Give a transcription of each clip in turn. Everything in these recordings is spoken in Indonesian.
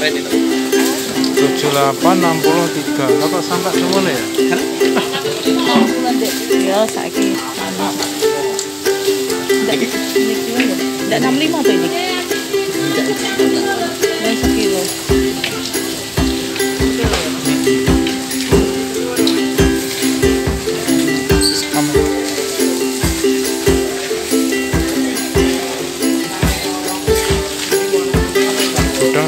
kemarin itu. 7863 Lah kok sampai semuanya ya? Ya, ya. Ndak 65 tuh ini. Dan sekilo.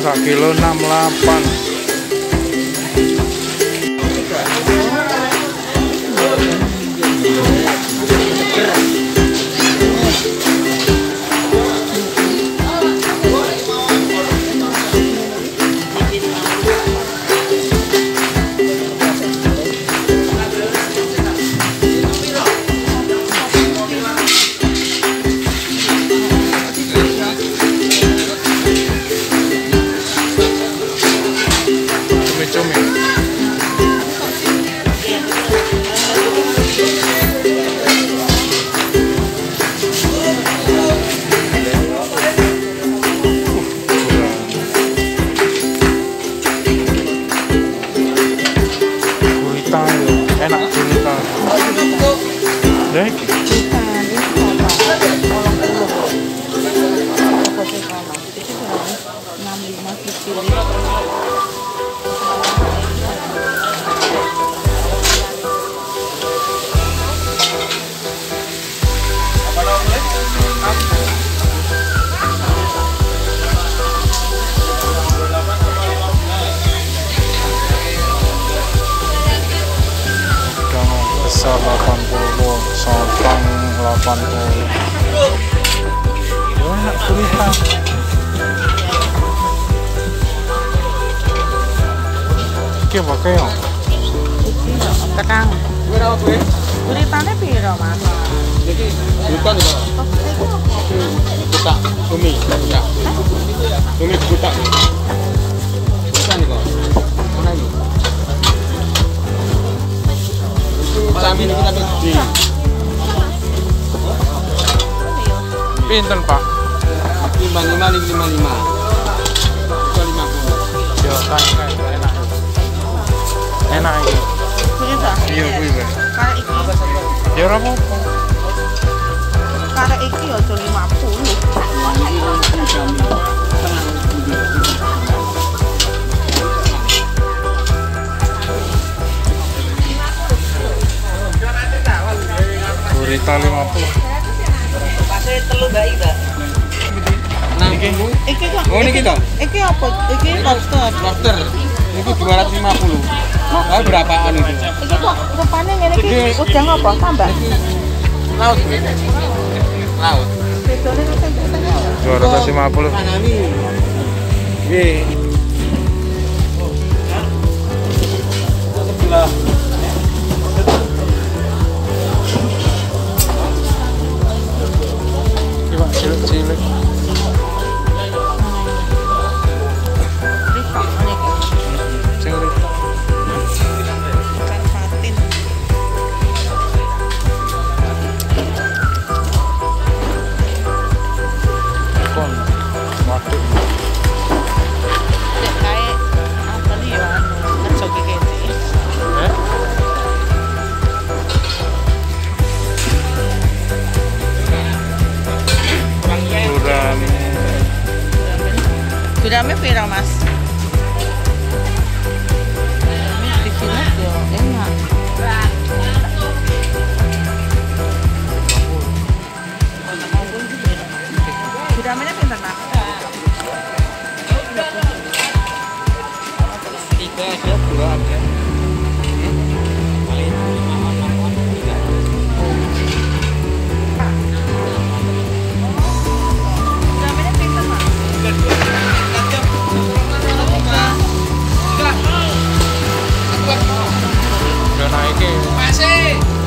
Sak kilo 68 Cumi-cumi ya, sa la pan bo lo sa tang la pan bo yo na kuri ha kia vào cái không ta căng đâu kuri kuri ta nè pi rồi vitamin kita gede pinten pak? lima lima lima lima. Lima yo kan enak. Enak ini iya, iya, iya. kuwi wae karek iki yo ora apa-apa 50 Berita 50. Pasir telur bayi, Mbak. Ini Iki. Oh, apa? Iki lobster. Lobster. Niku 250. Oh, itu? Iki kok rupane ngene iki udang apa? Tambah. Laut. Laut. Bedone 250. Nggih. Oh, sebelah. Iki Pak cilik-cilik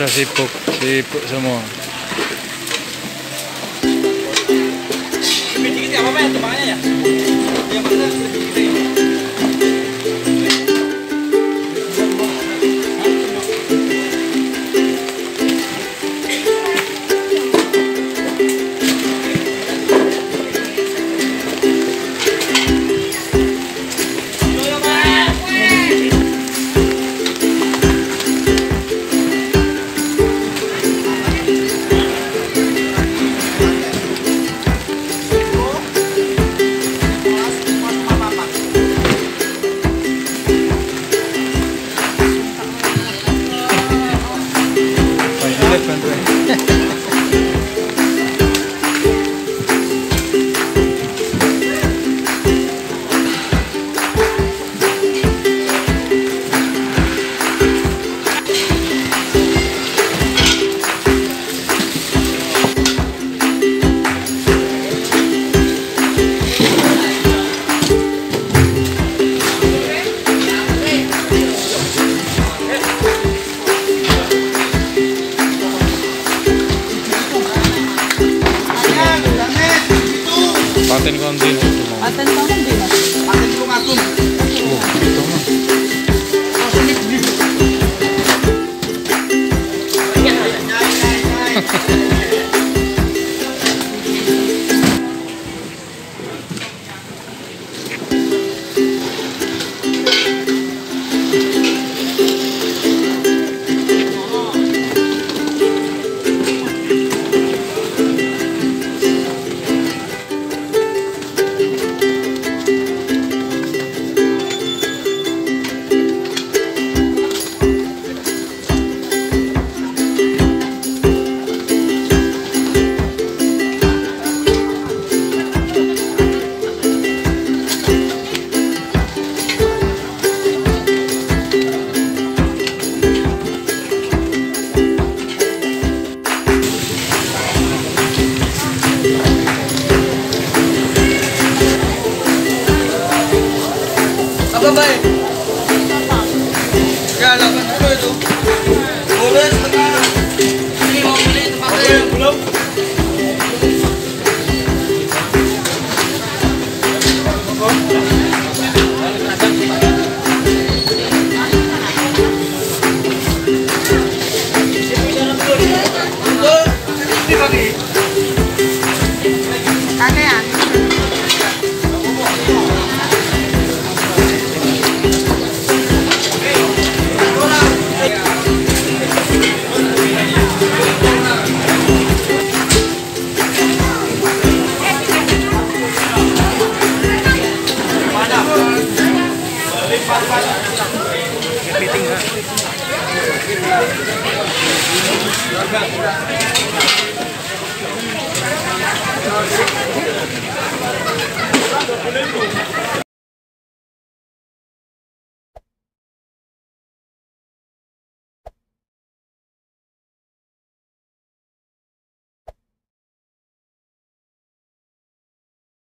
Sudah sibuk, sibuk semua. Apa ya ya? Ya?